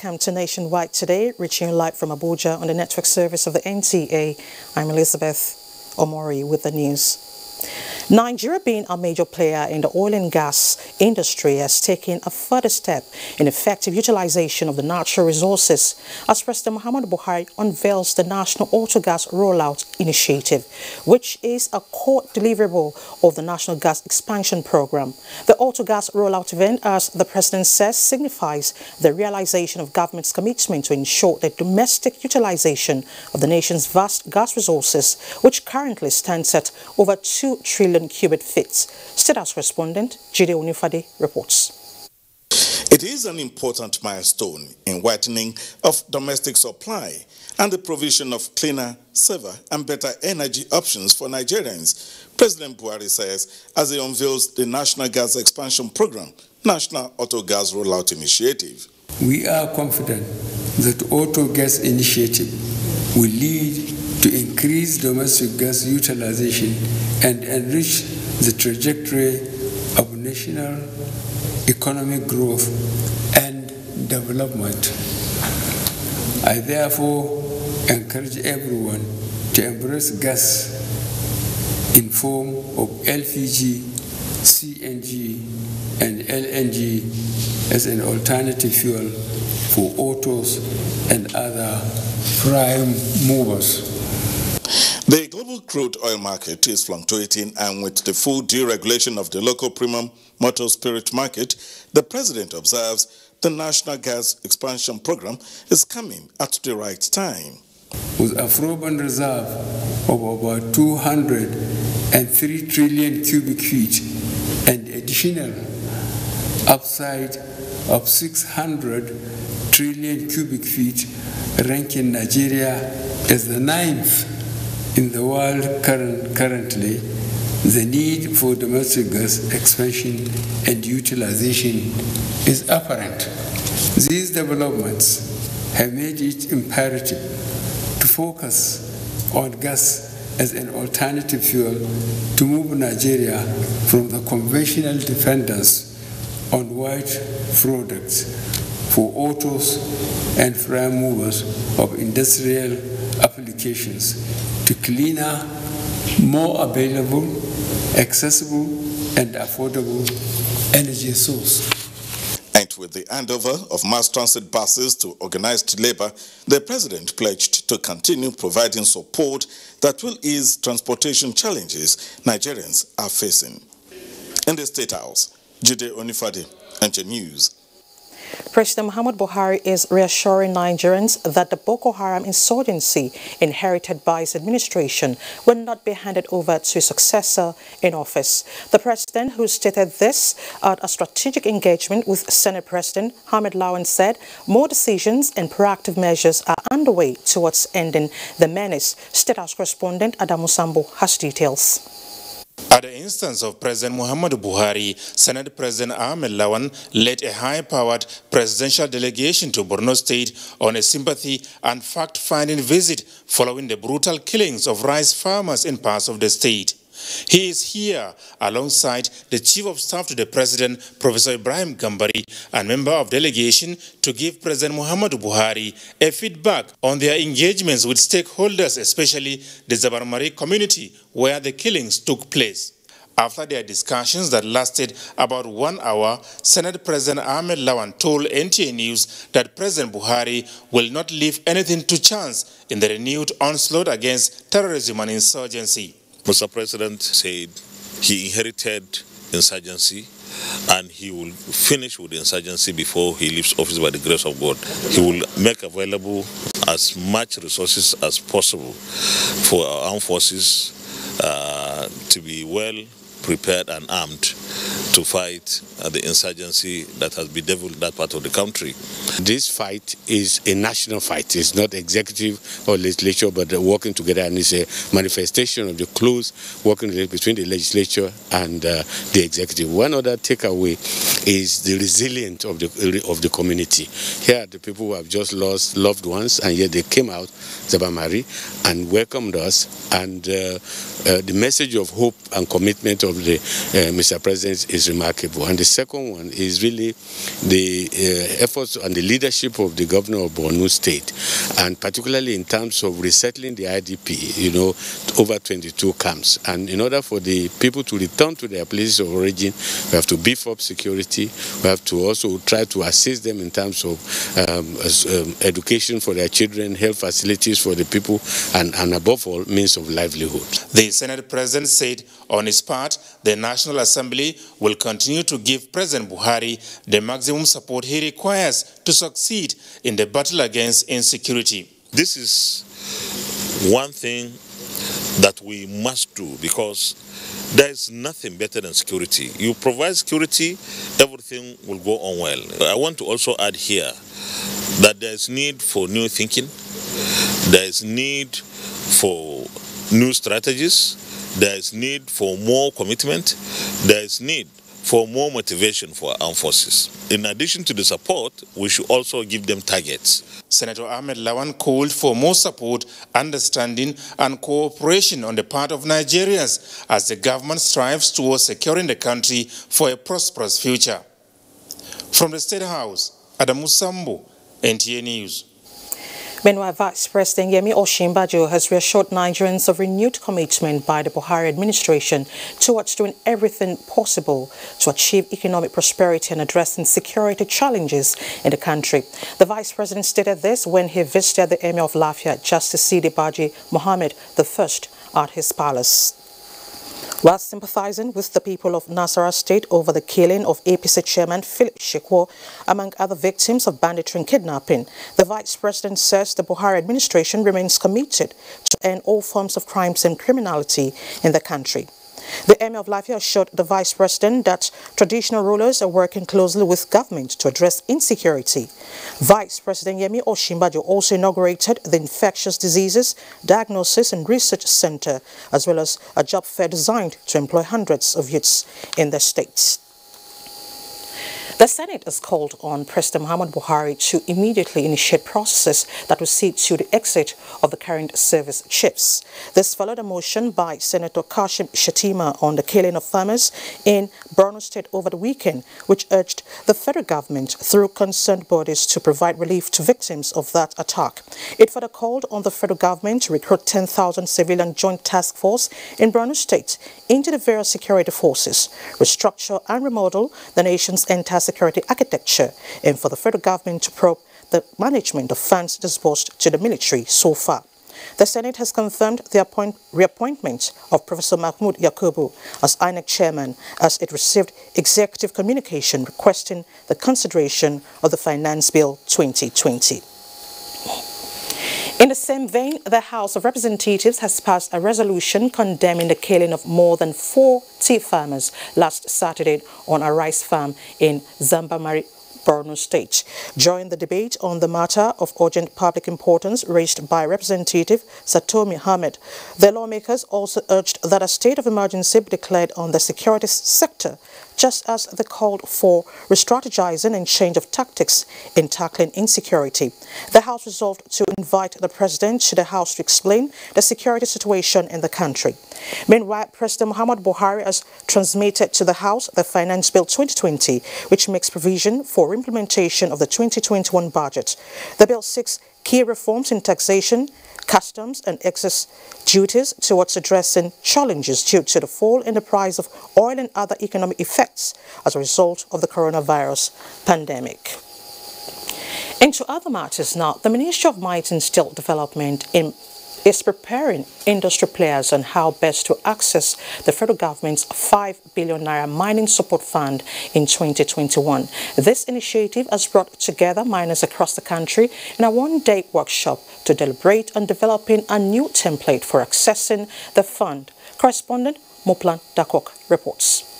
Welcome to Nationwide Today, reaching live from Abuja on the network service of the NTA. I'm Elizabeth Omori with the news. Nigeria being a major player in the oil and gas industry has taken a further step in effective utilization of the natural resources as President Muhammad Buhari unveils the National Autogas Rollout Initiative, which is a core deliverable of the National Gas Expansion Program. The Autogas Rollout event, as the President says, signifies the realization of government's commitment to ensure the domestic utilization of the nation's vast gas resources, which currently stands at over 2 trillion cubic feet. State House correspondent Jide Onifade reports. It is an important milestone in whitening of domestic supply and the provision of cleaner, safer and better energy options for Nigerians, President Buhari says as he unveils the National Gas Expansion Program, National Auto Gas Rollout Initiative. We are confident that Auto Gas Initiative will lead to increased domestic gas utilization and enrich the trajectory of national economic growth and development. I therefore encourage everyone to embrace gas in form of LPG, CNG, and LNG as an alternative fuel for autos and other prime movers. Crude oil market is fluctuating and with the full deregulation of the local premium motor spirit market, the president observes the national gas expansion program is coming at the right time. With a proven reserve of about 203 trillion cubic feet and additional upside of 600 trillion cubic feet, ranking Nigeria as the ninth in the world current, currently, the need for domestic gas expansion and utilization is apparent. These developments have made it imperative to focus on gas as an alternative fuel to move Nigeria from the conventional dependence on white products for autos and prime movers of industrial applications to cleaner, more available, accessible, and affordable energy source. And with the handover of mass transit buses to organized labor, the president pledged to continue providing support that will ease transportation challenges Nigerians are facing. In the State House, Jide Onifade, NTA News. President Muhammad Buhari is reassuring Nigerians that the Boko Haram insurgency inherited by his administration will not be handed over to a successor in office. The president, who stated this at a strategic engagement with Senate President Ahmed Lawan, said more decisions and proactive measures are underway towards ending the menace. State House correspondent Adamu Sambo has details. At the instance of President Muhammadu Buhari, Senate President Ahmed Lawan led a high-powered presidential delegation to Borno State on a sympathy and fact-finding visit following the brutal killings of rice farmers in parts of the state. He is here alongside the Chief of Staff to the President, Professor Ibrahim Gambari, and member of delegation to give President Muhammadu Buhari a feedback on their engagements with stakeholders, especially the Zabarmari community where the killings took place. After their discussions that lasted about one hour, Senate President Ahmed Lawan told NTA News that President Buhari will not leave anything to chance in the renewed onslaught against terrorism and insurgency. Mr. President said he inherited insurgency and he will finish with insurgency before he leaves office by the grace of God. He will make available as much resources as possible for our armed forces uh, to be well prepared and armed to fight the insurgency that has bedeviled that part of the country. This fight is a national fight. It's not executive or legislature, but working together, and it's a manifestation of the close working between the legislature and uh, the executive. One other takeaway is the resilience of the of the community. Here, are the people who have just lost loved ones, and yet they came out, Zabarmari, and welcomed us, and uh, uh, the message of hope and commitment of the uh, Mr. President is remarkable. And the second one is really the uh, efforts and the leadership of the governor of Borno State, and particularly in terms of resettling the IDP, you know, over 22 camps. And in order for the people to return to their places of origin, we have to beef up security. We have to also try to assist them in terms of um, um, education for their children, health facilities for the people, and, and above all, means of livelihood. The Senate President said on his part, the National Assembly will continue to give President Buhari the maximum support he requires to succeed in the battle against insecurity. This is one thing that we must do because there is nothing better than security. You provide security, everything will go on well. I want to also add here that there is need for new thinking, there is need for new strategies, there is need for more commitment, there is need for more motivation for armed forces. In addition to the support, we should also give them targets. Senator Ahmed Lawan called for more support, understanding and cooperation on the part of Nigerians as the government strives towards securing the country for a prosperous future. From the State House, Adamu Sambo, NTA News. Meanwhile, Vice President Yemi Osinbajo has reassured Nigerians of renewed commitment by the Buhari administration towards doing everything possible to achieve economic prosperity and addressing security challenges in the country. The Vice President stated this when he visited the Emir of Lafia, Justice Sidi Bage Mohammed I at his palace. While sympathizing with the people of Nasarawa State over the killing of APC chairman Philip Shekwo, among other victims of banditry and kidnapping, the vice president says the Buhari administration remains committed to end all forms of crimes and criminality in the country. The Emir of Lafia assured the Vice President that traditional rulers are working closely with government to address insecurity. Vice President Yemi Osinbajo also inaugurated the Infectious Diseases Diagnosis and Research Center, as well as a job fair designed to employ hundreds of youths in the states. The Senate has called on President Muhammad Buhari to immediately initiate processes that will see to the exit of the current service chiefs. This followed a motion by Senator Kashim Shettima on the killing of farmers in Borno State over the weekend, which urged the federal government through concerned bodies to provide relief to victims of that attack. It further called on the federal government to recruit 10,000 civilian joint task force in Borno State into the various security forces, restructure and remodel the nation's entire security architecture, and for the federal government to probe the management of funds disbursed to the military so far. The Senate has confirmed the appoint reappointment of Professor Mahmood Yakubu as INEC chairman as it received executive communication requesting the consideration of the Finance Bill 2020. In the same vein, the House of Representatives has passed a resolution condemning the killing of more than 40 farmers last Saturday on a rice farm in Zabarmari, Borno State. During the debate on the matter of urgent public importance raised by Representative Satomi Ahmed, the lawmakers also urged that a state of emergency be declared on the security sector just as they called for re-strategizing and change of tactics in tackling insecurity. The House resolved to invite the President to the House to explain the security situation in the country. Meanwhile, President Muhammad Buhari has transmitted to the House the Finance Bill 2020, which makes provision for implementation of the 2021 budget. The bill seeks key reforms in taxation, customs and excise duties towards addressing challenges due to the fall in the price of oil and other economic effects as a result of the coronavirus pandemic. Into other matters now, the Ministry of Mines and Steel Development in is preparing industry players on how best to access the federal government's 5 billion naira mining support fund in 2021. This initiative has brought together miners across the country in a one-day workshop to deliberate on developing a new template for accessing the fund. Correspondent Moplan Dakok reports.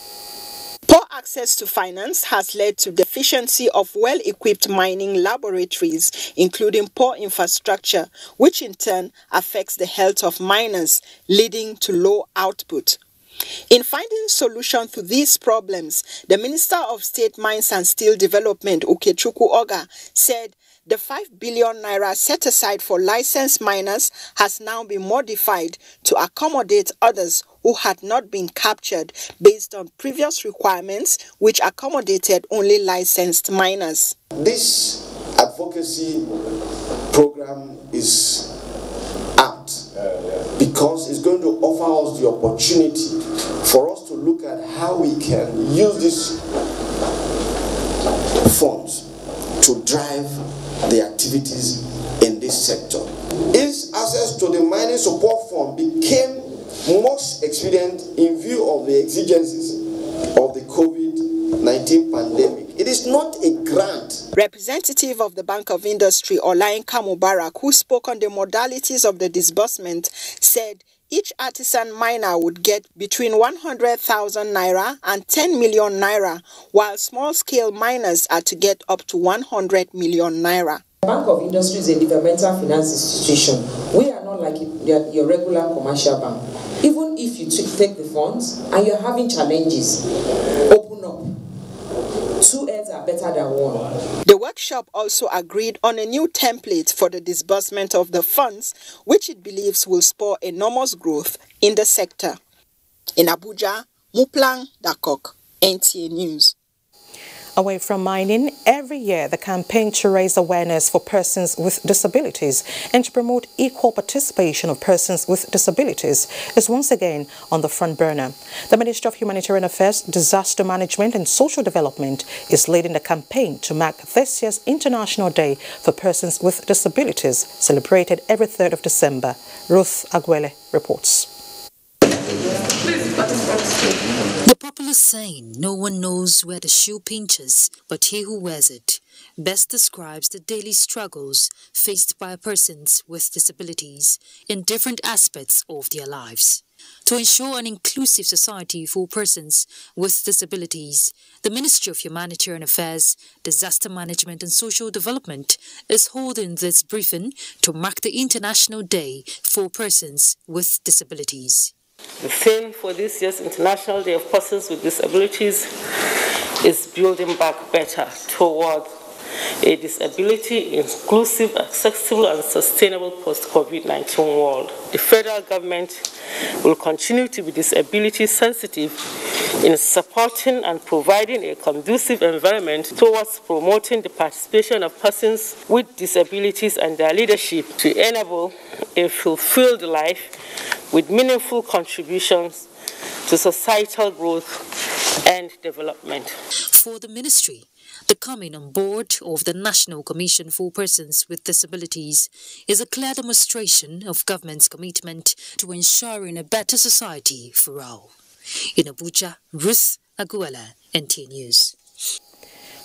Poor access to finance has led to deficiency of well-equipped mining laboratories, including poor infrastructure, which in turn affects the health of miners, leading to low output. In finding solution to these problems, the Minister of State Mines and Steel Development, Uchechukwu Ogah, said the 5 billion naira set aside for licensed miners has now been modified to accommodate others who had not been captured based on previous requirements which accommodated only licensed miners. This advocacy program is apt because it's going to offer us the opportunity for us to look at how we can use these funds to drive the activities in this sector. Its access to the mining support fund became most expedient in view of the exigencies of the COVID-19 pandemic. It is not a grant. Representative of the Bank of Industry, Olayinka Mubarak, who spoke on the modalities of the disbursement, said each artisan miner would get between 100,000 naira and 10 million naira, while small scale miners are to get up to 100 million naira. The Bank of Industry is a developmental finance institution. We are not like your regular commercial bank. Even if you take the funds and you're having challenges, open up. Two heads are better than one. The workshop also agreed on a new template for the disbursement of the funds, which it believes will spur enormous growth in the sector. In Abuja, Muplang Dakok, NTA News. Away from mining, every year the campaign to raise awareness for persons with disabilities and to promote equal participation of persons with disabilities is once again on the front burner. The Ministry of Humanitarian Affairs, Disaster Management and Social Development is leading the campaign to mark this year's International Day for Persons with Disabilities, celebrated every 3rd of December. Ruth Aguele reports. The popular saying, no one knows where the shoe pinches but he who wears it, best describes the daily struggles faced by persons with disabilities in different aspects of their lives. To ensure an inclusive society for persons with disabilities, the Ministry of Humanitarian Affairs, Disaster Management and Social Development is holding this briefing to mark the International Day for Persons with Disabilities. The theme for this year's International Day of Persons with Disabilities is building back better toward a disability inclusive, accessible, and sustainable post COVID 19 world. The federal government will continue to be disability sensitive in supporting and providing a conducive environment towards promoting the participation of persons with disabilities and their leadership to enable a fulfilled life with meaningful contributions to societal growth and development. For the ministry, the coming on board of the National Commission for Persons with Disabilities is a clear demonstration of government's commitment to ensuring a better society for all. In Abuja, Ruth Aguela, NTA News.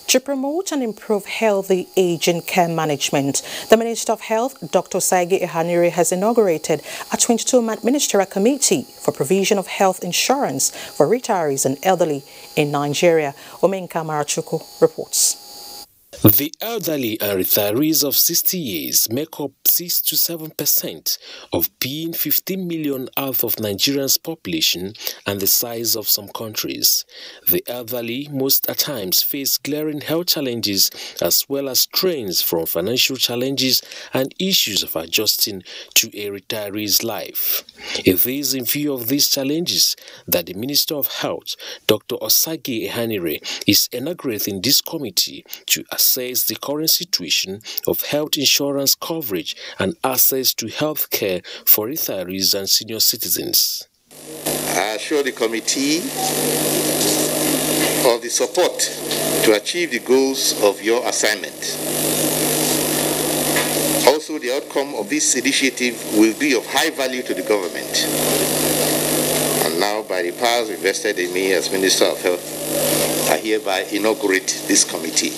To promote and improve healthy aging care management, the Minister of Health, Dr. Osagie Ehanire, has inaugurated a 22-man ministerial committee for provision of health insurance for retirees and elderly in Nigeria. Omenka Marachuku reports. The elderly and retirees of 60 years make up 6 to 7 percent of being 15 million out of Nigeria's population and the size of some countries. The elderly most at times face glaring health challenges as well as strains from financial challenges and issues of adjusting to a retiree's life. It is in view of these challenges that the Minister of Health, Dr. Osagie Ehanire, is inaugurating this committee to assess assess the current situation of health insurance coverage and access to health care for retirees and senior citizens. I assure the committee of the support to achieve the goals of your assignment. Also, the outcome of this initiative will be of high value to the government. And now, by the powers invested in me as Minister of Health, I hereby inaugurate this committee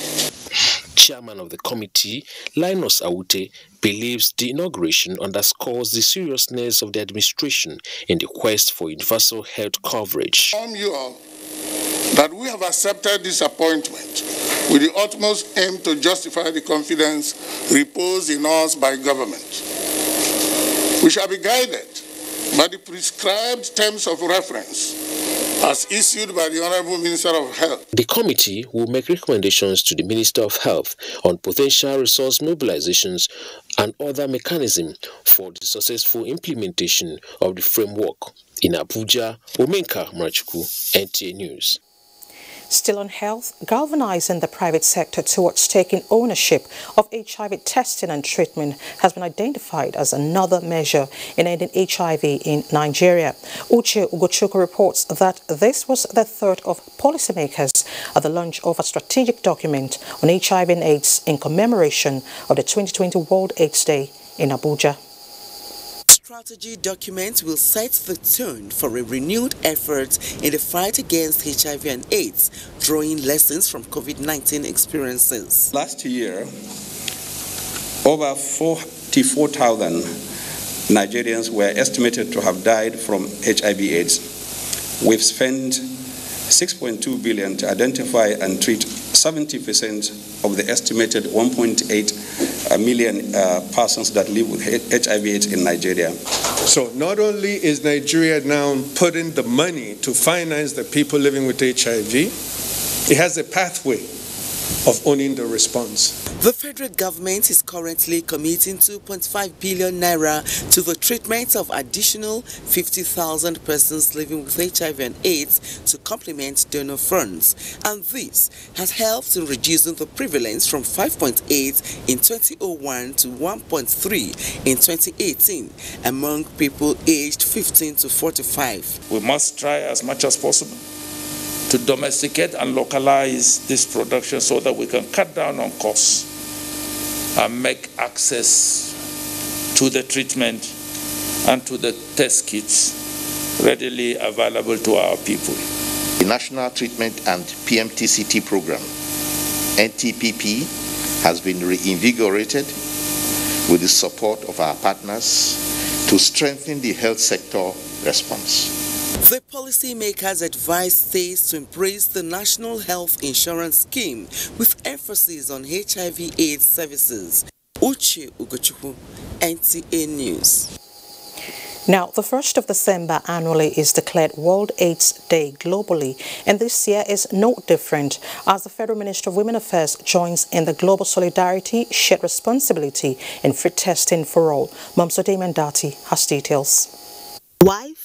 chairman of the committee, Linus Awute, believes the inauguration underscores the seriousness of the administration in the quest for universal health coverage. Inform you all that we have accepted this appointment with the utmost aim to justify the confidence reposed in us by government. We shall be guided by the prescribed terms of reference as issued by the Honorable Minister of Health. The committee will make recommendations to the Minister of Health on potential resource mobilizations and other mechanisms for the successful implementation of the framework. In Abuja, Omenka Mrachuku, NTA News. Still on health, galvanizing the private sector towards taking ownership of HIV testing and treatment has been identified as another measure in ending HIV in Nigeria. Uche Ugochukwu reports that this was the third of policymakers at the launch of a strategic document on HIV and AIDS in commemoration of the 2020 World AIDS Day in Abuja strategy document will set the tone for a renewed effort in the fight against HIV and AIDS, drawing lessons from COVID-19 experiences. Last year, over 44,000 Nigerians were estimated to have died from HIV AIDS. We've spent 6.2 billion to identify and treat 70% of the estimated 1.8 million uh, persons that live with HIV AIDS in Nigeria. So not only is Nigeria now putting the money to finance the people living with HIV, it has a pathway of owning the response. The federal government is currently committing 2.5 billion naira to the treatment of additional 50,000 persons living with HIV and AIDS to complement donor funds. And this has helped in reducing the prevalence from 5.8 in 2001 to 1.3 in 2018 among people aged 15 to 45. We must try as much as possible to domesticate and localize this production so that we can cut down on costs and make access to the treatment and to the test kits readily available to our people. The National Treatment and PMTCT program, NTPP, has been reinvigorated with the support of our partners to strengthen the health sector response. The policymakers advise states to embrace the National Health Insurance Scheme with emphasis on HIV AIDS services. Uche Ugochukwu, NTA News. Now, the 1st of December annually is declared World AIDS Day globally, and this year is no different as the Federal Minister of Women Affairs joins in the global solidarity, shared responsibility, and free testing for all. Mamsode Mandati has details. Wife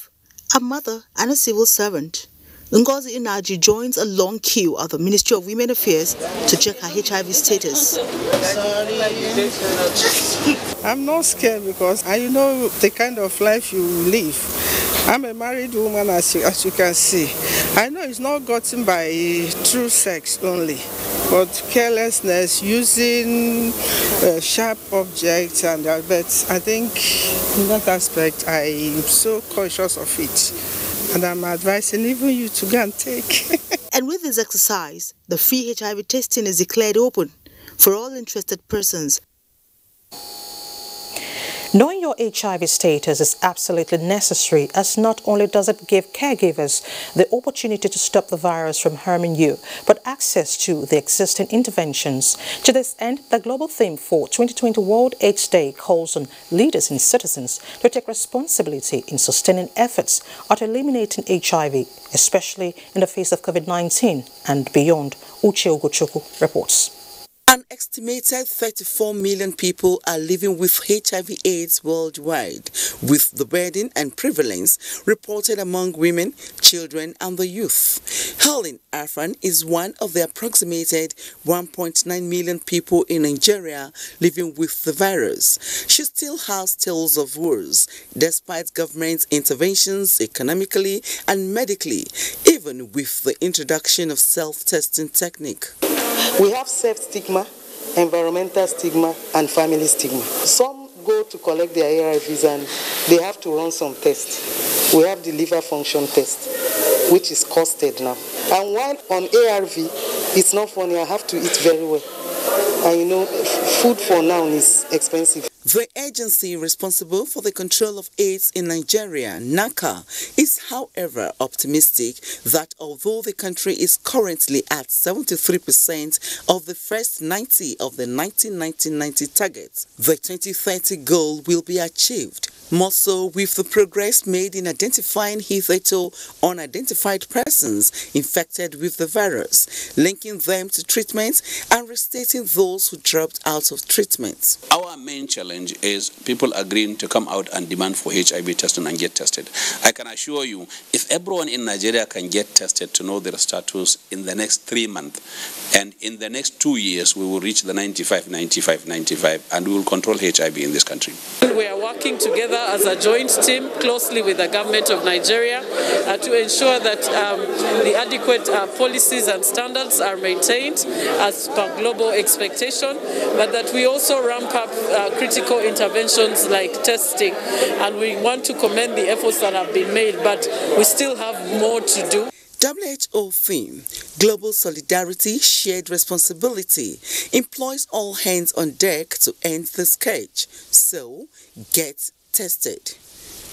a mother and a civil servant. Ngozi Inaji joins a long queue at the Ministry of Women Affairs to check her HIV status. I'm not scared because I know the kind of life you live. I'm a married woman as you, as you can see. I know it's not gotten by true sex only, but carelessness, using uh, sharp objects and that. But I think in that aspect, I'm so conscious of it. And I'm advising even you to go and take. and with this exercise, the free HIV testing is declared open for all interested persons Knowing your HIV status is absolutely necessary as not only does it give caregivers the opportunity to stop the virus from harming you, but access to the existing interventions. To this end, the global theme for 2020 World AIDS Day calls on leaders and citizens to take responsibility in sustaining efforts at eliminating HIV, especially in the face of COVID-19 and beyond. Uche Ugochukwu reports. An estimated 34 million people are living with HIV AIDS worldwide, with the burden and prevalence reported among women, children and the youth. Helen Afran is one of the approximated 1.9 million people in Nigeria living with the virus. She still has tales of woes, despite government interventions economically and medically, even with the introduction of self-testing technique. We have self-stigma, environmental stigma, and family stigma. Some go to collect their ARVs and they have to run some tests. We have the liver function test, which is costed now. And while on ARV, it's not funny, I have to eat very well. And you know, food for now is expensive. The agency responsible for the control of AIDS in Nigeria, NACA, is however optimistic that although the country is currently at 73% of the first 90 of the 1990 targets, the 2030 goal will be achieved more so with the progress made in identifying hitherto unidentified persons infected with the virus, linking them to treatment and restating those who dropped out of treatment. Our main challenge challenge is people agreeing to come out and demand for HIV testing and get tested. I can assure you, if everyone in Nigeria can get tested to know their status in the next three months, and in the next two years, we will reach the 95, 95, 95, and we will control HIV in this country. We are working together as a joint team closely with the government of Nigeria uh, to ensure that um, the adequate uh, policies and standards are maintained as per global but that we also ramp up uh, critical interventions like testing. And we want to commend the efforts that have been made, but we still have more to do. WHO theme, Global Solidarity, Shared Responsibility, employs all hands on deck to end the scourge. So, get tested.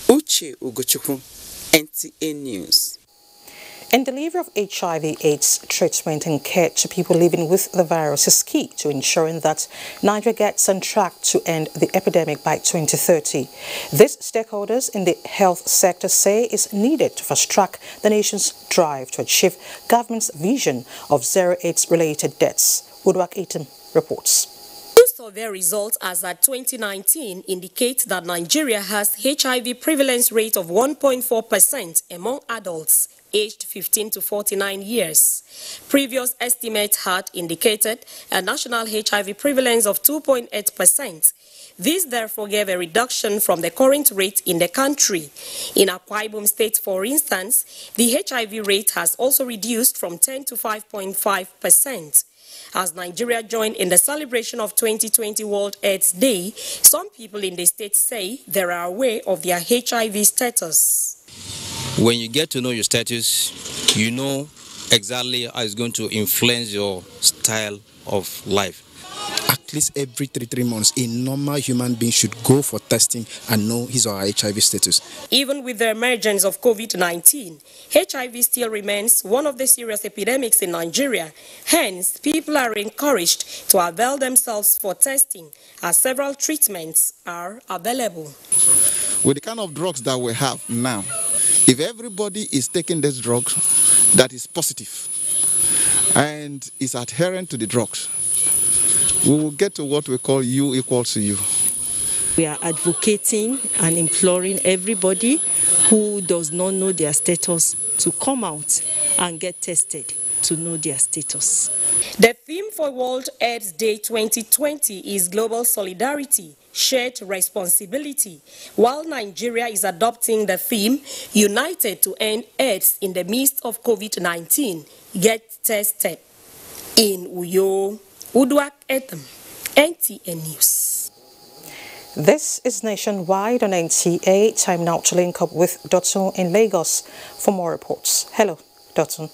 Uche Ugochukwu, NTA News. And delivery of HIV/AIDS treatment and care to people living with the virus is key to ensuring that Nigeria gets on track to end the epidemic by 2030. This stakeholders in the health sector say is needed to fast-track the nation's drive to achieve government's vision of zero AIDS-related deaths. Udwak Etam reports survey results as at 2019 indicate that Nigeria has HIV prevalence rate of 1.4% among adults aged 15 to 49 years. Previous estimates had indicated a national HIV prevalence of 2.8%. This therefore gave a reduction from the current rate in the country. In Akwa Ibom State, for instance, the HIV rate has also reduced from 10 to 5.5%. As Nigeria joined in the celebration of 2020 World AIDS Day, some people in the state say they are aware of their HIV status. When you get to know your status, you know exactly how it's going to influence your style of life. At least every three three months a normal human being should go for testing and know his or her hiv status. Even with the emergence of covid-19 hiv still remains one of the serious epidemics in nigeria. Hence people are encouraged to avail themselves for testing as several treatments are available. With the kind of drugs that we have now if everybody is taking this drug that is positive and is adherent to the drugs we will get to what we call U equals to U. We are advocating and imploring everybody who does not know their status to come out and get tested to know their status. The theme for World AIDS Day 2020 is Global Solidarity, Shared Responsibility, while Nigeria is adopting the theme United to End AIDS in the midst of COVID-19. Get tested. In Uyo, Udwak Etam, NTA News. This is nationwide on NTA. Time now to link up with Dotun in Lagos for more reports. Hello, Dotun.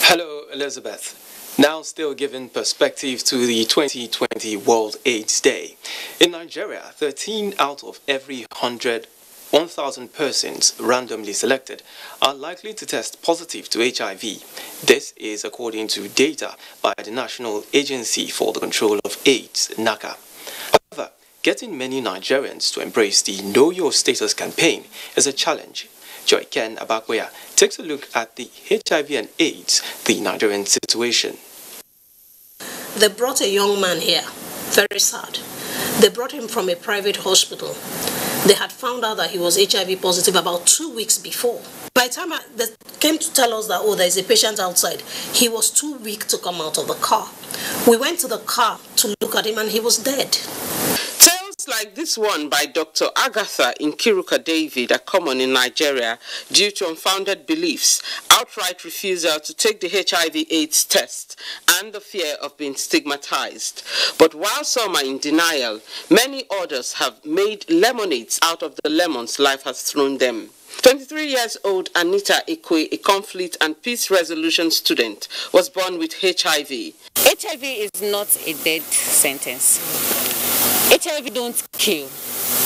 Hello, Elizabeth. Now still giving perspective to the 2020 World AIDS Day. In Nigeria, 13 out of every 100 1,000 persons randomly selected are likely to test positive to HIV. This is according to data by the National Agency for the Control of AIDS, NACA. However, getting many Nigerians to embrace the Know Your Status campaign is a challenge. Joy Ken Abakweya takes a look at the HIV and AIDS, the Nigerian situation. They brought a young man here, very sad. They brought him from a private hospital. They had found out that he was HIV positive about two weeks before. By the time I, they came to tell us that, oh, there's a patient outside, he was too weak to come out of the car. We went to the car to look at him and he was dead. Like this one by Dr. Agatha Nkiruka David are common in Nigeria due to unfounded beliefs, outright refusal to take the HIV AIDS test, and the fear of being stigmatized. But while some are in denial, many others have made lemonades out of the lemons life has thrown them. 23 years old Anita Ikwe, a conflict and peace resolution student, was born with HIV. HIV is not a death sentence. HIV don't kill.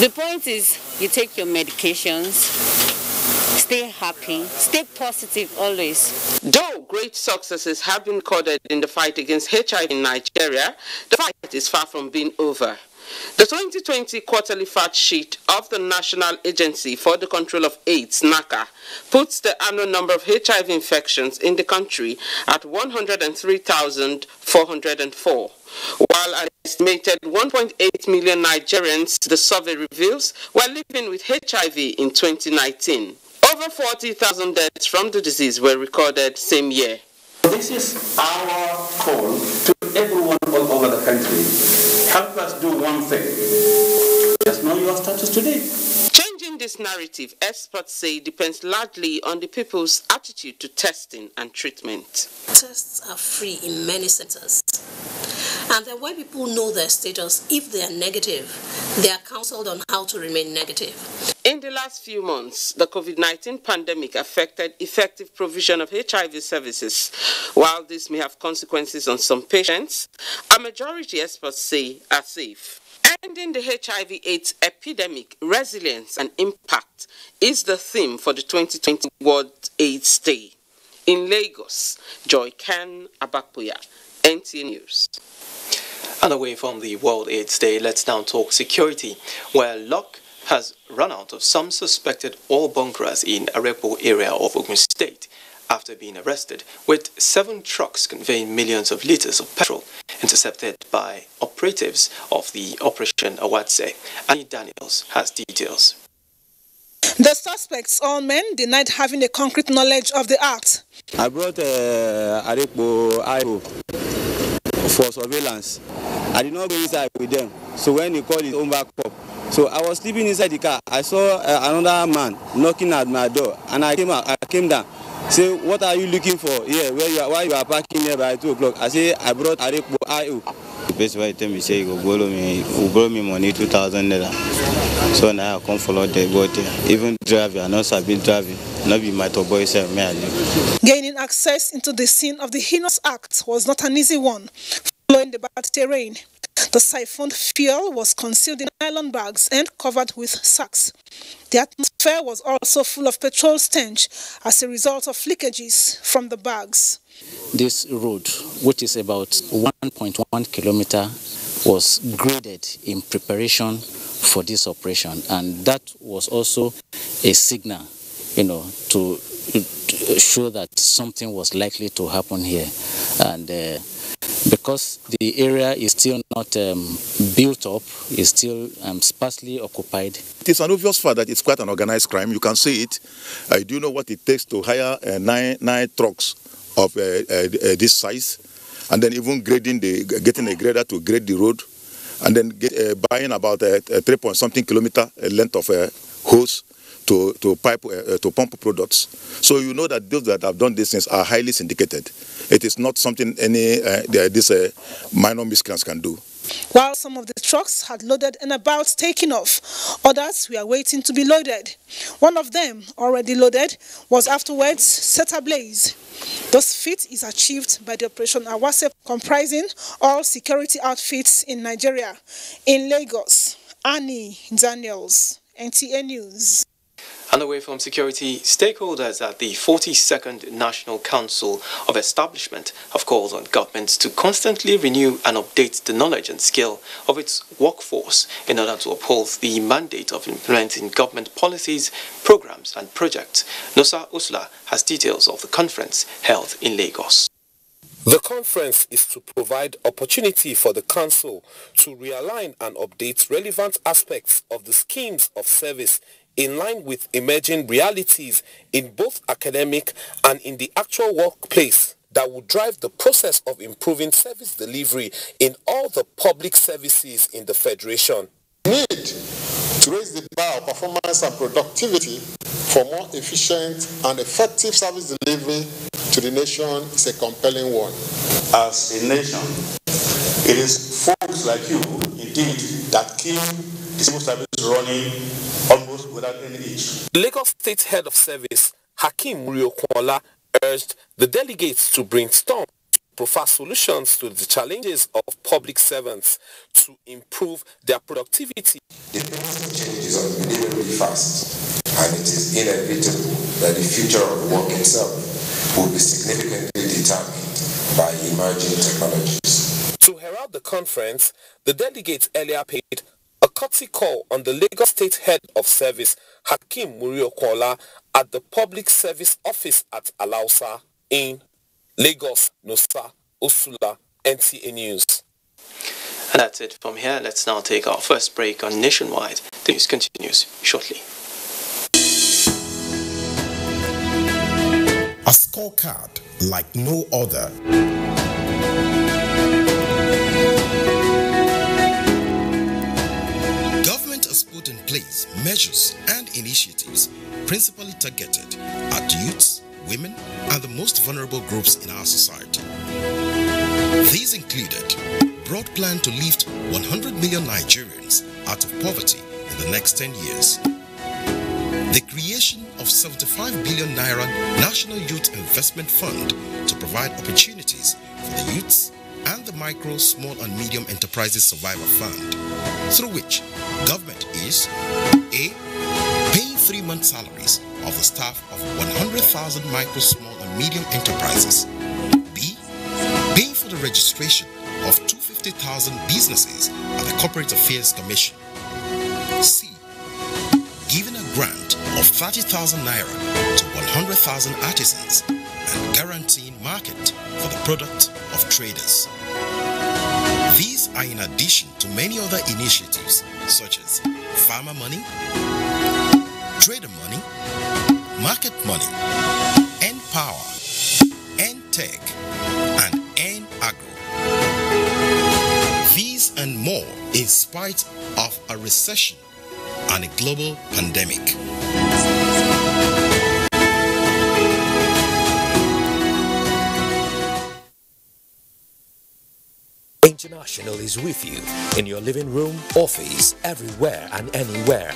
The point is you take your medications, stay happy, stay positive always. Though great successes have been recorded in the fight against HIV in Nigeria, the fight is far from being over. The 2020 quarterly fact sheet of the National Agency for the Control of AIDS, NACA, puts the annual number of HIV infections in the country at 103,404, while an estimated 1.8 million Nigerians, the survey reveals, were living with HIV in 2019. Over 40,000 deaths from the disease were recorded same year. This is our call to everyone all over the country. Help us do one thing. Just know your status today. This narrative, experts say, depends largely on the people's attitude to testing and treatment. Tests are free in many centers. And then when people know their status, if they are negative, they are counseled on how to remain negative. In the last few months, the COVID-19 pandemic affected effective provision of HIV services. While this may have consequences on some patients, a majority experts say are safe. Ending the HIV AIDS epidemic, resilience and impact is the theme for the 2020 World AIDS Day. In Lagos, Joy Ken Abakpuya, NTA News. And away from the World AIDS Day, let's now talk security, where luck has run out of some suspected oil bunkers in Arepo area of Ogun State after being arrested with seven trucks conveying millions of liters of petrol intercepted by operatives of the Operation Awatse. Annie Daniels has details. The suspects, all men, denied having a concrete knowledge of the act. I brought uh, Arepo IO for surveillance. I did not go inside with them. So when he called his own backup, so I was sleeping inside the car. I saw uh, another man knocking at my door, and I came out. I came down. Say, what are you looking for here? Where you are? Why you are parking here by two o'clock? I say, I brought Arepo IO. The best way tell me say you go borrow me, you borrow me money two thousand naira. So now I come follow the boat there. Even driving, I not sabi driving. Not be my top boy self, me I live. Gaining access into the scene of the heinous act was not an easy one, following the bad terrain. The siphoned fuel was concealed in nylon bags and covered with sacks. The atmosphere was also full of petrol stench as a result of leakages from the bags. This road, which is about 1.1 kilometer, was graded in preparation for this operation, and that was also a signal, you know, to, to show that something was likely to happen here, and. Uh, because the area is still not um, built up, is still um, sparsely occupied. It is an obvious fact that it's quite an organized crime. You can see it. I do know what it takes to hire uh, nine, nine trucks of uh, uh, this size, and then even grading the, getting a grader to grade the road, and then get, uh, buying about a, a three point something kilometer length of a hose to, to pipe uh, to pump products. So you know that those that have done these things are highly syndicated. It is not something any uh, this uh, minor miscreants can do. While some of the trucks had loaded and about taking off, others were waiting to be loaded. One of them, already loaded, was afterwards set ablaze. This feat is achieved by the Operation Awatse, comprising all security outfits in Nigeria. In Lagos, Annie Daniels, NTA News. And away from security, stakeholders at the 42nd National Council of Establishment have called on governments to constantly renew and update the knowledge and skill of its workforce in order to uphold the mandate of implementing government policies, programs and projects. Nosa Usla has details of the conference held in Lagos. The conference is to provide opportunity for the Council to realign and update relevant aspects of the schemes of service in line with emerging realities in both academic and in the actual workplace that will drive the process of improving service delivery in all the public services in the Federation. Need to raise the bar of performance and productivity for more efficient and effective service delivery to the nation is a compelling one. As a nation, it is folks like you, indeed, that keep the civil service running almost without any issue. Lagos State Head of Service, Hakeem Muri-Okunola, urged the delegates to brainstorm provide solutions to the challenges of public servants to improve their productivity. The pace of change is unbelievably fast, and it is inevitable that the future of work itself will be significantly determined by emerging technologies. To herald the conference, the delegates earlier paid a courtesy call on the Lagos State Head of Service, Hakeem Muri-Okunola, at the Public Service Office at Alausa in Lagos, Nosa, Usula, NTA News. And that's it from here. Let's now take our first break on Nationwide. The news continues shortly. A scorecard like no other. Place measures and initiatives principally targeted at youths, women, and the most vulnerable groups in our society. These included broad plan to lift 100 million Nigerians out of poverty in the next 10 years. The creation of 75 billion naira National Youth Investment Fund to provide opportunities for the youths micro, small and medium enterprises survivor fund through which government is A. paying 3 month salaries of the staff of 100,000 micro, small and medium enterprises. B. paying for the registration of 250,000 businesses at the Corporate Affairs Commission. C. Giving a grant of 30,000 naira to 100,000 artisans and guaranteeing market for the product of traders. These are in addition to many other initiatives such as farmer money, trader money, market money, and power, and tech, and agro. These and more in spite of a recession and a global pandemic. International is with you in your living room, office, everywhere and anywhere.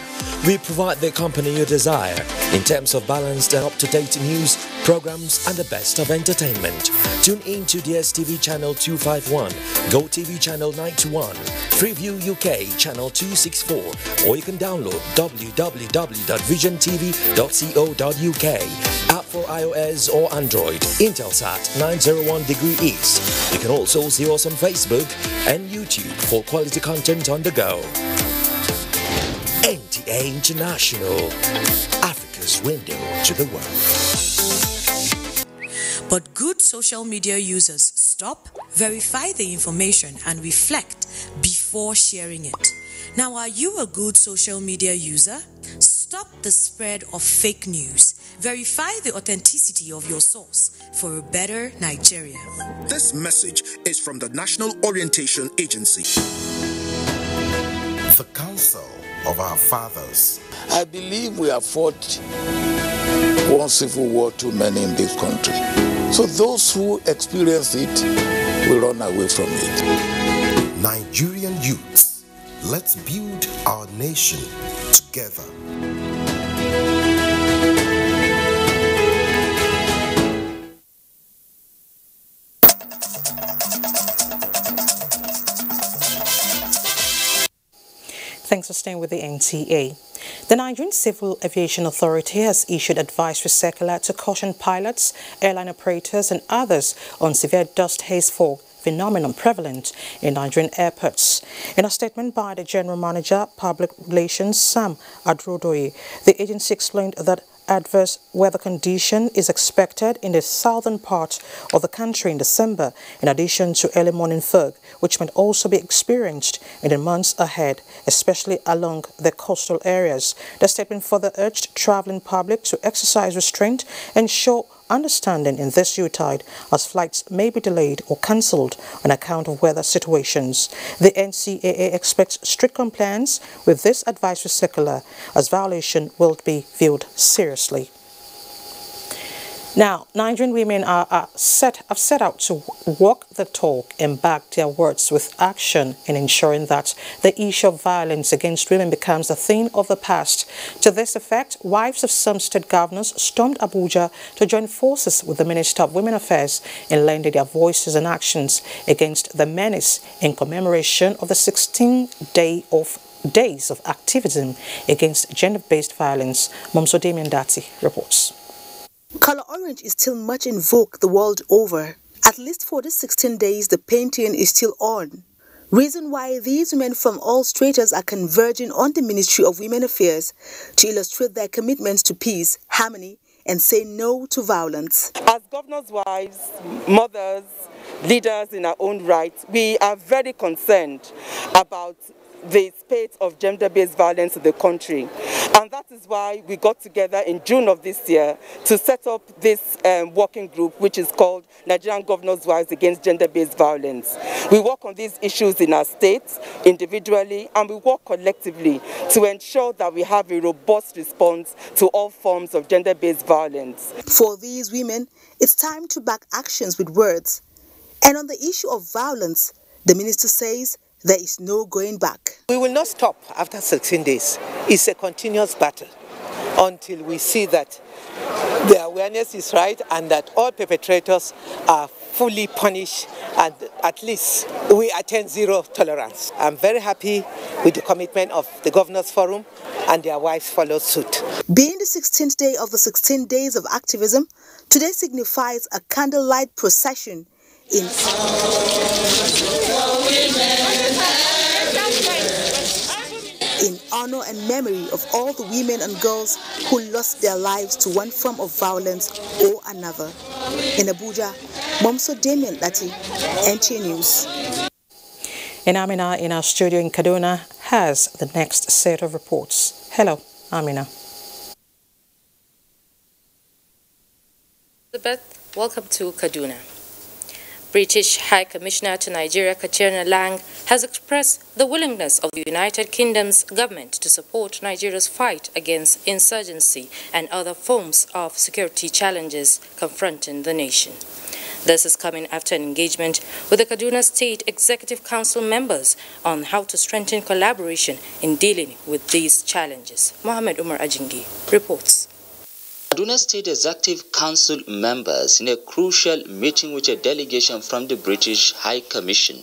We provide the company you desire in terms of balanced and up-to-date news, programs and the best of entertainment. Tune in to DSTV channel 251, GoTV channel 91, Freeview UK channel 264 or you can download www.visiontv.co.uk for iOS or Android, Intelsat 901 degree east. You can also see us on Facebook and YouTube for quality content on the go. NTA International, Africa's window to the world. But good social media users stop, verify the information, and reflect before sharing it. Now, are you a good social media user? Stop the spread of fake news. Verify the authenticity of your source for a better Nigeria. This message is from the National Orientation Agency. The Council of Our Fathers. I believe we have fought one civil war too many in this country. So those who experience it will run away from it. Nigerian youths, let's build our nation together. Thanks for staying with the NTA. The Nigerian Civil Aviation Authority has issued advisory circular to caution pilots, airline operators and others on severe dust haze fog phenomenon prevalent in Nigerian airports. In a statement by the General Manager, Public Relations Sam Adurogboye, the agency explained that adverse weather condition is expected in the southern part of the country in December, in addition to early morning fog, which might also be experienced in the months ahead, especially along the coastal areas. The statement further urged traveling public to exercise restraint and show understanding in this Yuletide as flights may be delayed or cancelled on account of weather situations. The NCAA expects strict compliance with this advisory circular as violation will be viewed seriously. Now, Nigerian women are, are set, have set out to walk the talk and back their words with action in ensuring that the issue of violence against women becomes a thing of the past. To this effect, wives of some state governors stormed Abuja to join forces with the Minister of Women Affairs in lending their voices and actions against the menace in commemoration of the 16th day of days of activism against gender-based violence. Momso Damian Dati reports. Color orange is still much in vogue the world over. At least for the 16 days, the painting is still on. Reason why these women from all stratas are converging on the Ministry of Women Affairs to illustrate their commitments to peace, harmony, and say no to violence. As governors' wives, mothers, leaders in our own right, we are very concerned about the spate of gender-based violence in the country. And that is why we got together in June of this year to set up this um, working group which is called Nigerian Governors' Wives Against Gender-Based Violence. We work on these issues in our states, individually, and we work collectively to ensure that we have a robust response to all forms of gender-based violence. For these women, it's time to back actions with words. And on the issue of violence, the minister says there is no going back. We will not stop after 16 days. It's a continuous battle until we see that the awareness is right and that all perpetrators are fully punished and at least we attain zero tolerance. I'm very happy with the commitment of the Governors Forum and their wives follow suit. Being the 16th day of the 16 days of activism, today signifies a candlelight procession in in honor and memory of all the women and girls who lost their lives to one form of violence or another. In Abuja, Momso Damien Lati, NTA News. And Amina in our studio in Kaduna has the next set of reports. Hello, Amina. Elizabeth, welcome to Kaduna. British High Commissioner to Nigeria Catriona Laing has expressed the willingness of the United Kingdom's government to support Nigeria's fight against insurgency and other forms of security challenges confronting the nation. This is coming after an engagement with the Kaduna State Executive Council members on how to strengthen collaboration in dealing with these challenges. Mohamed Umar Ajingi reports. Kaduna State Executive Council members in a crucial meeting with a delegation from the British High Commission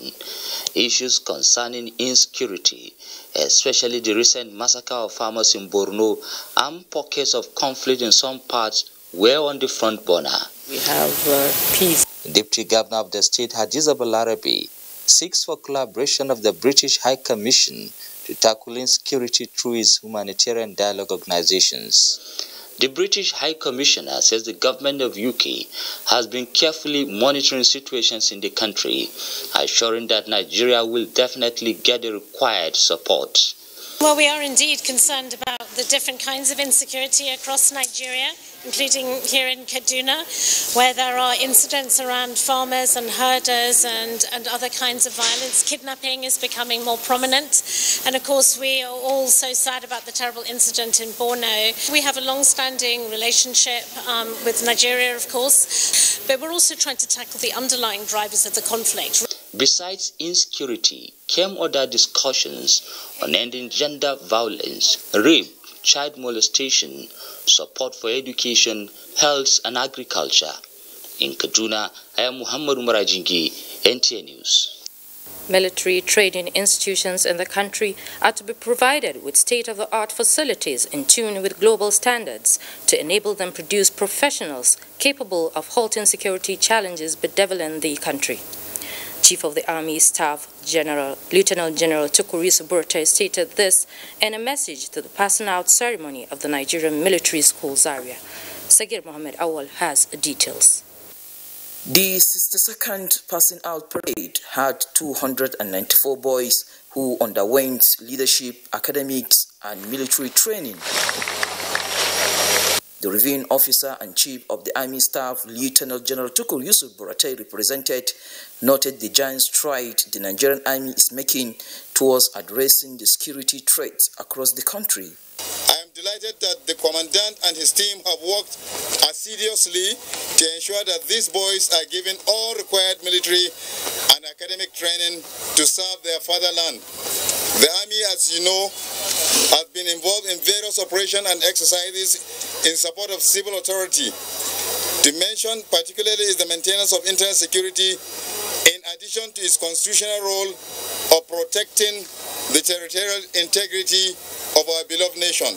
issues concerning insecurity, especially the recent massacre of farmers in Borno and pockets of conflict in some parts were on the front burner. We have uh, peace. Deputy Governor of the state Hadiza Balarabe seeks for collaboration of the British High Commission to tackle insecurity through its humanitarian dialogue organizations. The British High Commissioner says the government of UK has been carefully monitoring situations in the country, assuring that Nigeria will definitely get the required support. Well, we are indeed concerned about the different kinds of insecurity across Nigeria including here in Kaduna, where there are incidents around farmers and herders and, and other kinds of violence. Kidnapping is becoming more prominent. And of course, we are all so sad about the terrible incident in Borno. We have a long-standing relationship um, with Nigeria, of course, but we're also trying to tackle the underlying drivers of the conflict. Besides insecurity, came other discussions on ending gender violence, rape, child molestation, support for education, health, and agriculture. In Kaduna, I am Muhammad Umar Ajingi, NTA News. Military training institutions in the country are to be provided with state-of-the-art facilities in tune with global standards to enable them produce professionals capable of halting security challenges bedeviling the country. Chief of the Army Staff General Lieutenant General Tukur Yusuf Buratai stated this in a message to the passing out ceremony of the Nigerian Military School Zaria. Sagir Mohammed Awal has details. The 62nd passing out parade had 294 boys who underwent leadership, academics, and military training. The reviewing officer and chief of the army staff, Lieutenant General Tukur Yusuf Buratai, represented, noted the giant stride the Nigerian army is making towards addressing the security threats across the country. I am delighted that the commandant and his team have worked assiduously to ensure that these boys are given all required military and academic training to serve their fatherland. The army, as you know, has been involved in various operations and exercises in support of civil authority. To mention particularly is the maintenance of internal security in addition to its constitutional role of protecting the territorial integrity of our beloved nation.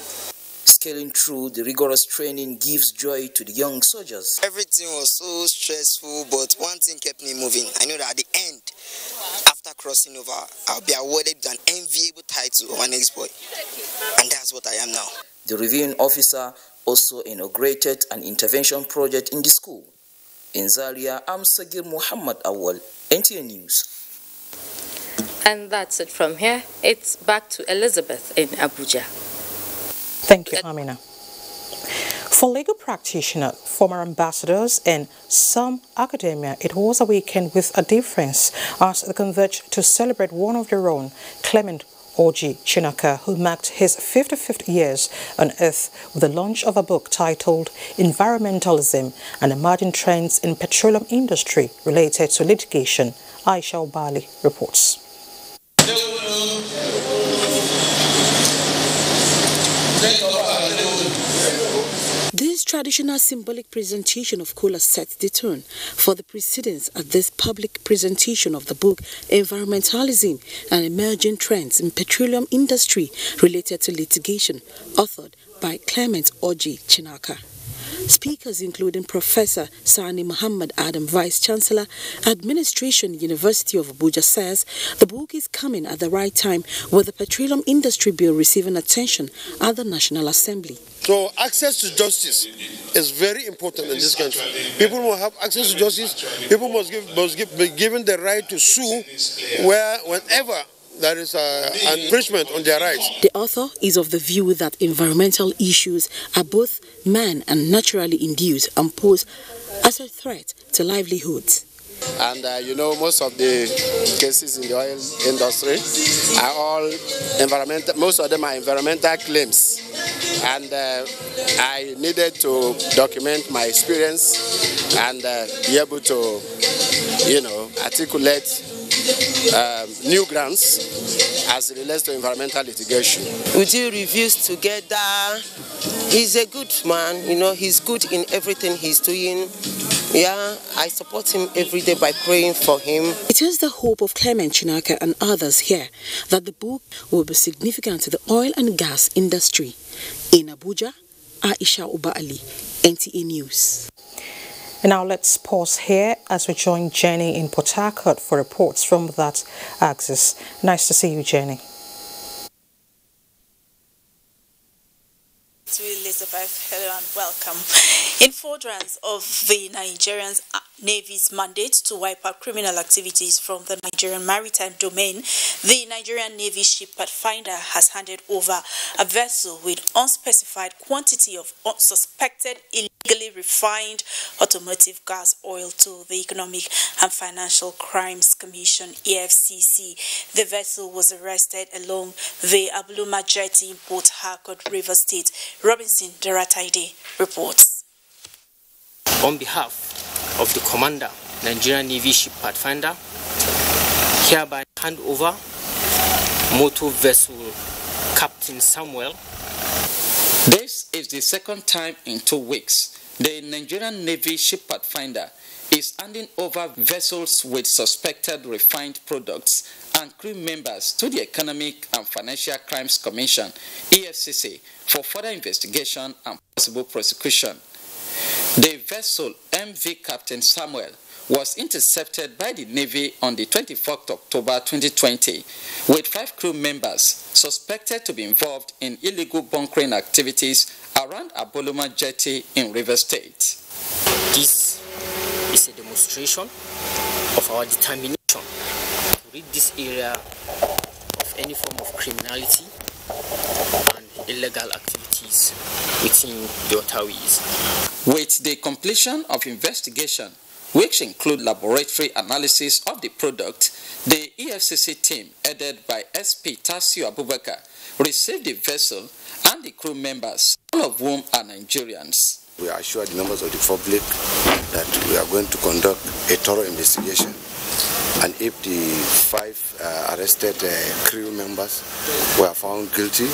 Scaling through the rigorous training gives joy to the young soldiers. Everything was so stressful, but one thing kept me moving. I know that at the end, after crossing over, I'll be awarded an enviable title of an ex-boy. And that's what I am now. The reviewing officer also inaugurated an intervention project in the school. In Zaria, I'm Sagir Muhammad Awal, NTA News. And that's it from here. It's back to Elizabeth in Abuja. Thank you, Amina. For legal practitioners, former ambassadors, and some academia, it was a weekend with a difference as they converged to celebrate one of their own, Clement Orji Chinaka, who marked his 55th years on Earth with the launch of a book titled Environmentalism and Emerging Trends in Petroleum Industry Related to Litigation. Aisha Obali reports. This traditional symbolic presentation of Kola sets the tone for the precedence at this public presentation of the book Environmentalism and Emerging Trends in Petroleum Industry Related to Litigation, authored by Clement Orji Chinaka. Speakers including Professor Sani Muhammad Adam, Vice Chancellor, Administration University of Abuja says the book is coming at the right time with the Petroleum Industry Bill receiving attention at the National Assembly. So access to justice is very important in this country. People must have access to justice. People must, give, must give, be given the right to sue where, whenever there is uh, an infringement on their rights. The author is of the view that environmental issues are both man and naturally induced and pose as a threat to livelihoods. And uh, you know, most of the cases in the oil industry are all environmental, most of them are environmental claims. And uh, I needed to document my experience and uh, be able to, you know, articulate um, new grants as it relates to environmental litigation. We do reviews together. He's a good man, you know, he's good in everything he's doing. Yeah, I support him every day by praying for him. It is the hope of Clement Chinaka and others here that the book will be significant to the oil and gas industry. In Abuja, Aisha Uba Ali, NTA News. And now let's pause here as we join Jenny in Port Harcourt for reports from that axis. Nice to see you, Jenny. to Elizabeth. Hello and welcome. In furtherance of the Nigerian Navy's mandate to wipe out criminal activities from the Nigerian maritime domain, the Nigerian Navy ship Pathfinder has handed over a vessel with unspecified quantity of suspected illegally refined automotive gas oil to the Economic and Financial Crimes Commission EFCC. The vessel was arrested along the Abuloma Jetty in Port Harcourt, River State. Robinson Derataide reports. On behalf of the Commander, Nigerian Navy Ship Pathfinder, hereby hand over motor vessel Captain Samuel. This is the second time in two weeks the Nigerian Navy Ship Pathfinder is handing over vessels with suspected refined products and crew members to the Economic and Financial Crimes Commission, EFCC, for further investigation and possible prosecution. The vessel MV Captain Samuel was intercepted by the Navy on the 24th October 2020 with five crew members suspected to be involved in illegal bunkering activities around Abuloma Jetty in River State. This is a demonstration of our determination to rid this area of any form of criminality and illegal activities within the waterways. With the completion of investigation, which include laboratory analysis of the product, the EFCC team, headed by SP Tasio Abubakar, received the vessel and the crew members, all of whom are Nigerians. We assure the members of the public that we are going to conduct a thorough investigation. And if the five uh, arrested uh, crew members were found guilty,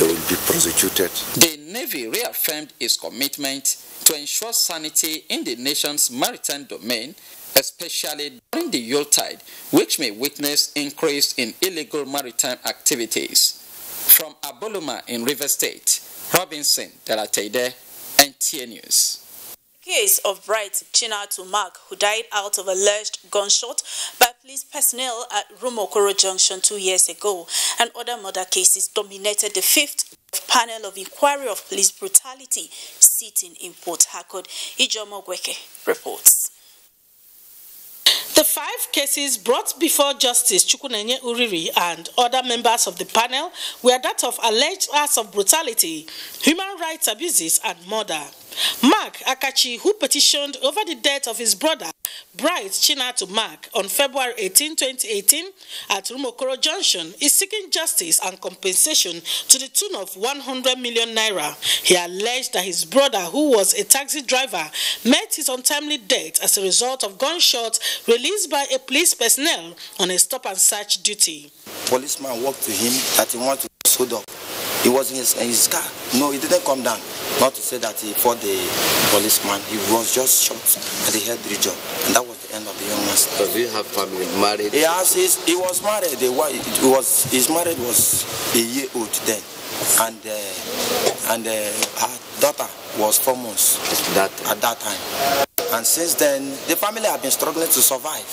they will be prosecuted. The Navy reaffirmed its commitment to ensure sanity in the nation's maritime domain, especially during the Yuletide, which may witness increase in illegal maritime activities. From Abuloma in River State, Robinson Delatede, NTA News case of Bright Chinatu Mark, who died out of alleged gunshot by police personnel at Rumuokoro Junction two years ago, and other murder cases dominated the fifth panel of inquiry of police brutality sitting in Port Harcourt. Ijomo Gweke reports. The five cases brought before Justice Chukunenye Uriri and other members of the panel were that of alleged acts of brutality, human rights abuses, and murder. Mark Akachi, who petitioned over the death of his brother, Bright Chinatu Mark, on February 18, 2018, at Rumokoro Junction, is seeking justice and compensation to the tune of 100 million naira. He alleged that his brother, who was a taxi driver, met his untimely death as a result of gunshots released by a police personnel on a stop and search duty. Policeman walked to him that he wanted to hold up. He was in his, in his car. No, he didn't come down. Not to say that he fought the policeman. He was just shot at the head region. And that was the end of the young man. Does he have family married? He has his, he was married. He was, his marriage was a year old then. And uh, and uh, her daughter was four months that, at that time. And since then, the family have been struggling to survive.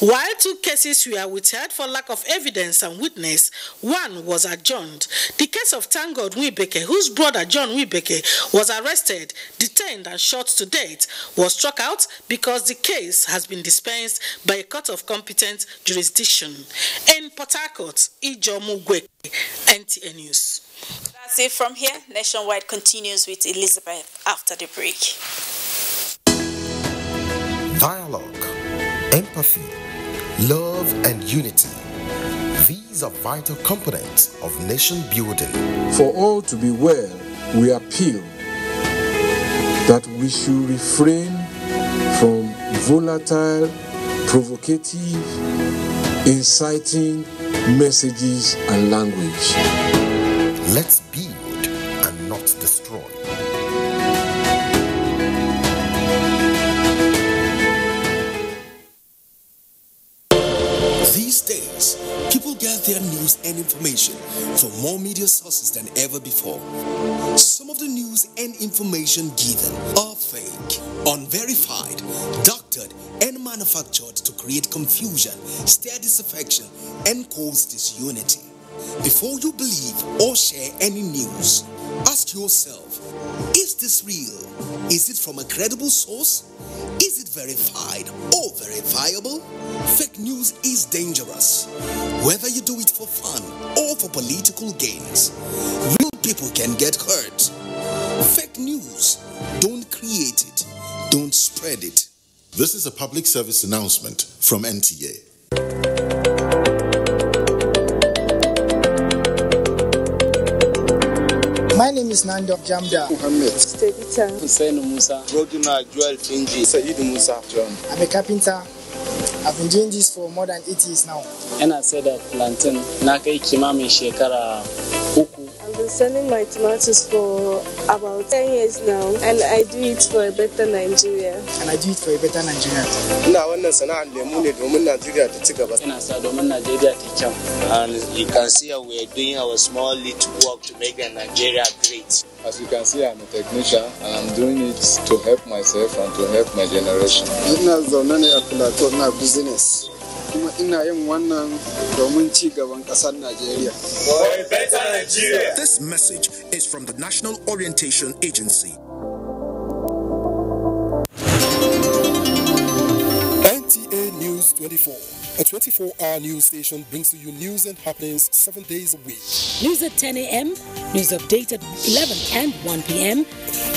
While two cases were withheld for lack of evidence and witness, one was adjourned. The case of Tangod Wibeke, whose brother John Wibeke was arrested, detained and shot to death, was struck out because the case has been dispensed by a court of competent jurisdiction. In Port Harcourt, Ijomu Gweke, NTA News. That's it from here. Nationwide continues with Elizabeth after the break dialogue, empathy, love, and unity. These are vital components of nation building. For all to be well, we appeal that we should refrain from volatile, provocative, inciting messages and language. Let's build and not destroy. News and information from more media sources than ever before. Some of the news and information given are fake, unverified, doctored, and manufactured to create confusion, stir disaffection, and cause disunity. Before you believe or share any news, ask yourself is this real? Is it from a credible source? Is it verified or verifiable? Fake news is dangerous. Whether you do it for fun or for political gains, real people can get hurt. Fake news, don't create it, don't spread it. This is a public service announcement from NTA. My name is Nando Jamda. Muhammad. Stevita. Hussein Musa. Roduna Joel Finji. Said Musa. John. I'm a carpenter. I've been doing this for more than eight years now. Yana sai da plantain na kai kimamin shekara uku. I've selling my tomatoes for about 10 years now and I do it for a better Nigeria. And I do it for a better Nigeria. Ina wannan sana'ar lemu ne domin Nigeria ta ci gaba. Ina sa domin Nigeria ta kyau. And you can see how we are doing our small little work to make Nigeria great. As you can see, I'm a technician and I'm doing it to help myself and to help my generation. Ina zaune ne a Plateau na business. Kuma ina yin wannan domin ci gaban ƙasar Najeriya. This message is from the National Orientation Agency. News 24. A 24-hour news station brings to you news and happenings seven days a week. News at 10 a.m., news update at 11 and 1 p.m.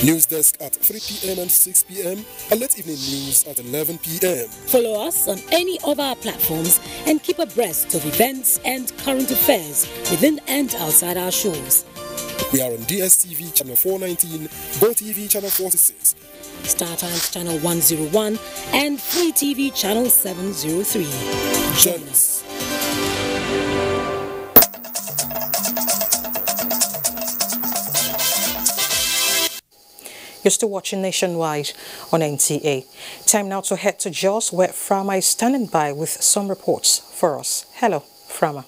News desk at 3 p.m. and 6 p.m. and late evening news at 11 p.m. Follow us on any of our platforms and keep abreast of events and current affairs within and outside our shores. We are on DSTV channel 419, GoTV channel 46, Star Times channel 101, and Free TV channel 703. Join us. You're still watching Nationwide on NTA. Time now to head to Jos, where Frama is standing by with some reports for us. Hello, Frama.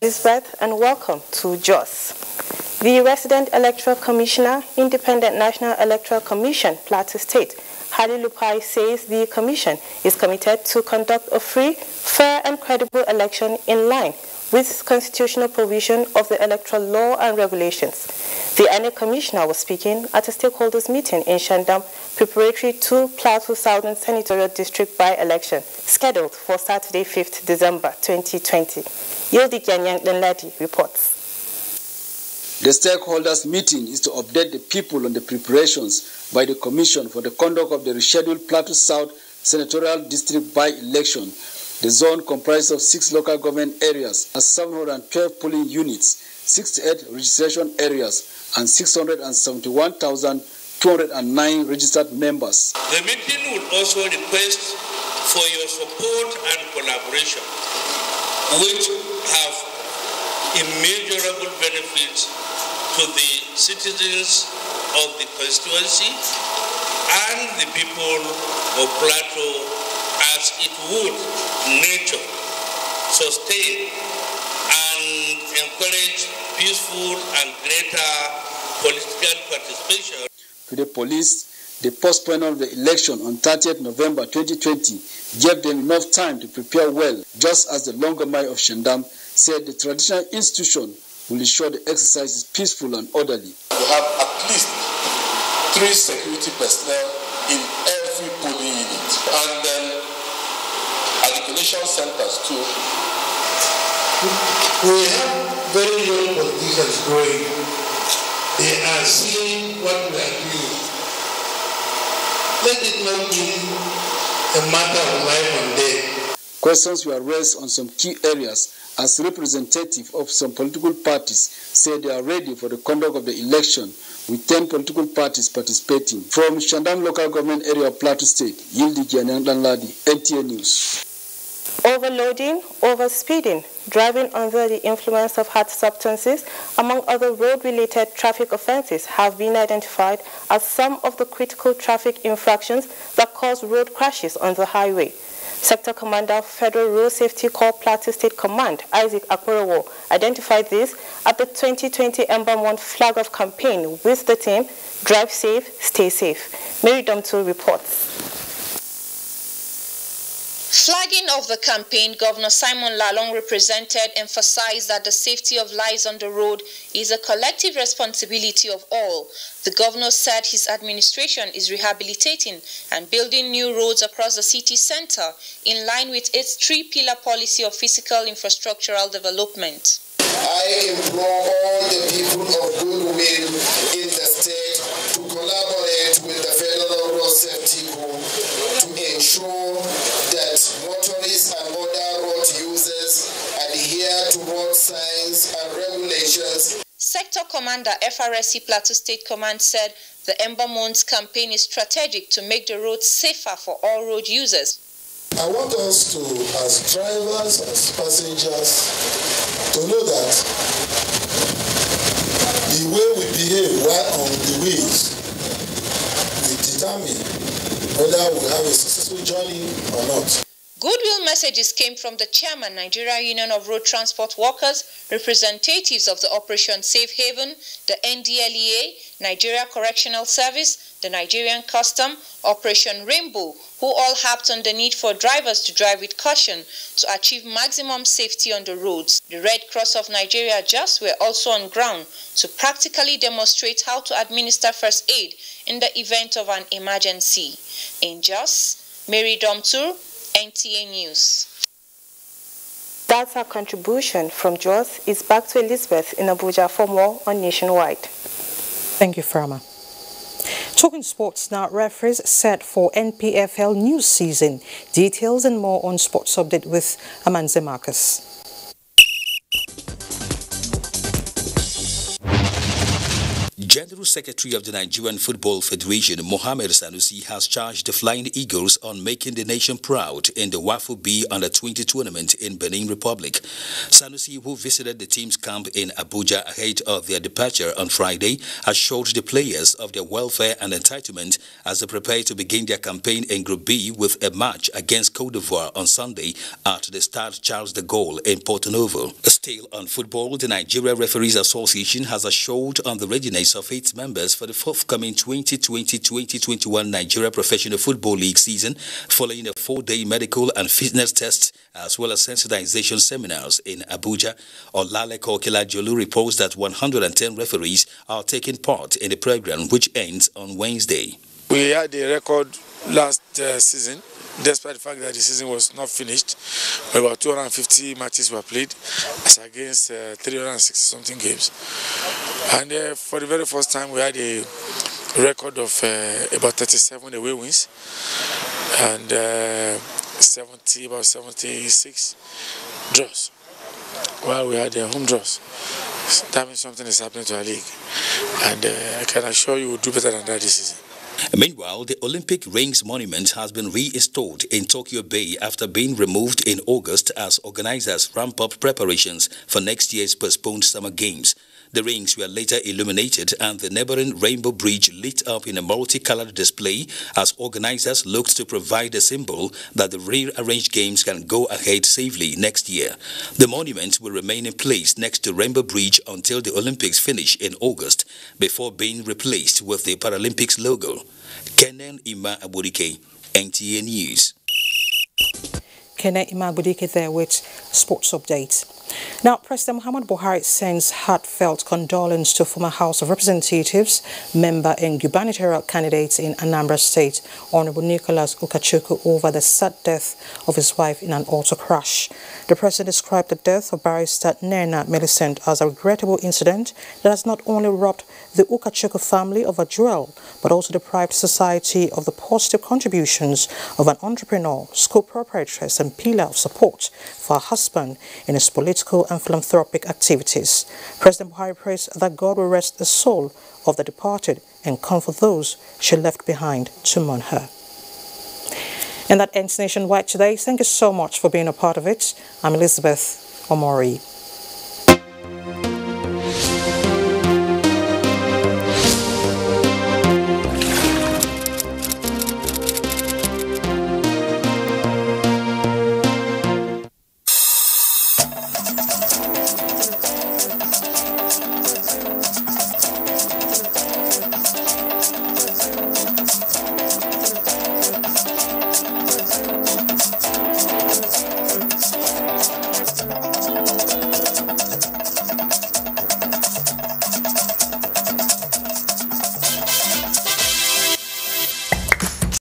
Elizabeth and welcome to JOS. The resident electoral commissioner, Independent National Electoral Commission, Plateau State, Halilu Pai says the commission is committed to conduct a free, fair and credible election in line with constitutional provision of the electoral law and regulations. The INEC commissioner was speaking at a stakeholders meeting in Shendam preparatory to Plateau Southern Senatorial District by-election scheduled for Saturday 5th December 2020. Yildi Danladi reports. The stakeholders meeting is to update the people on the preparations by the Commission for the conduct of the rescheduled Plateau South Senatorial District by-election the zone comprises of six local government areas and 712 polling units, 68 registration areas, and 671,209 registered members. The meeting will also request for your support and collaboration, which have immeasurable benefits to the citizens of the constituency and the people of Plateau as it would nature sustain and encourage peaceful and greater political participation. To the police, the postponement of the election on 30th November 2020 gave them enough time to prepare well, just as the Long Gomai of Shendam said the traditional institution will ensure the exercise is peaceful and orderly. We have at least three security personnel in every polling unit. And then education centers too. We have very young politicians growing. They are seeing what we are doing. Let it not be a matter of life and death. Questions were raised on some key areas as representative of some political parties said they are ready for the conduct of the election with 10 political parties participating. From Shendam local government area of Plateau State, Yildi Danladi, NTA News. Overloading, overspeeding, driving under the influence of hard substances, among other road-related traffic offences have been identified as some of the critical traffic infractions that cause road crashes on the highway. Sector Commander Federal Road Safety Corps Plateau State Command Isaac Akporowo identified this at the 2020 Ember Month flag off campaign with the team Drive Safe, Stay Safe. Mary Domtu reports. Flagging of the campaign, Governor Simon Lalong represented emphasized that the safety of lives on the road is a collective responsibility of all. The governor said his administration is rehabilitating and building new roads across the city center in line with its three-pillar policy of physical infrastructural development. I implore all the people of goodwill in the state to collaborate with the Federal Road Safety Corps to ensure motorists and other road users adhere to road signs and regulations. Sector Commander FRSC Plateau State Command said the Ember Months campaign is strategic to make the roads safer for all road users. I want us to, as drivers, as passengers, to know that the way we behave while on the ways will determine whether we have a successful journey or not. Goodwill messages came from the chairman, Nigeria Union of Road Transport Workers, representatives of the Operation Safe Haven, the NDLEA, Nigeria Correctional Service, the Nigerian Custom, Operation Rainbow, who all harped on the need for drivers to drive with caution to achieve maximum safety on the roads. The Red Cross of Nigeria just were also on ground to practically demonstrate how to administer first aid in the event of an emergency. In Jos, Mary Domtur, NTA News. That's our contribution from Jos. It's back to Elizabeth in Abuja for more on Nationwide. Thank you, Farmer. Talking sports now, referees set for NPFL new season. Details and more on Sports Update with Amanze Marcus. General Secretary of the Nigerian Football Federation, Mohamed Sanusi, has charged the Flying Eagles on making the nation proud in the WAFU B Under 20 tournament in Benin Republic. Sanusi, who visited the team's camp in Abuja ahead of their departure on Friday, assured the players of their welfare and entitlement as they prepare to begin their campaign in Group B with a match against Cote d'Ivoire on Sunday at the Stade Charles de Gaulle in Porto Novo. Still on football, the Nigeria Referees Association has assured on the readiness of its members for the forthcoming 2020-2021 Nigeria Professional Football League season following a four-day medical and fitness test as well as sensitization seminars in Abuja. Olaleko Jolu reports that 110 referees are taking part in the program which ends on Wednesday. We had a record last uh, season despite the fact that the season was not finished. About 250 matches were played as against uh, 360 something games. And uh, for the very first time, we had a record of uh, about 37 away wins and uh, 70, about 76 draws. Well, we had uh, home draws. That means something is happening to our league. And uh, I can assure you we'll do better than that this season. Meanwhile, the Olympic Rings Monument has been restored in Tokyo Bay after being removed in August as organizers ramp up preparations for next year's postponed Summer Games. The rings were later illuminated and the neighboring Rainbow Bridge lit up in a multicolored display as organizers looked to provide a symbol that the rearranged games can go ahead safely next year. The monument will remain in place next to Rainbow Bridge until the Olympics finish in August before being replaced with the Paralympics logo. Kenan Ima Aburike, NTA News. Kenan Ima Aburike there with sports updates. Now, President Muhammad Buhari sends heartfelt condolence to former House of Representatives member and gubernatorial candidate in Anambra State, Honorable Nicholas Ukachukwu, over the sad death of his wife in an auto crash. The president described the death of barrister Nena Millicent as a regrettable incident that has not only robbed the Ukachukwu family of a jewel, but also deprived society of the positive contributions of an entrepreneur, school proprietress, and pillar of support for her husband in his political and philanthropic activities. President Buhari prays that God will rest the soul of the departed and comfort those she left behind to mourn her. And that ends Nationwide today. Thank you so much for being a part of it. I'm Elizabeth Omori.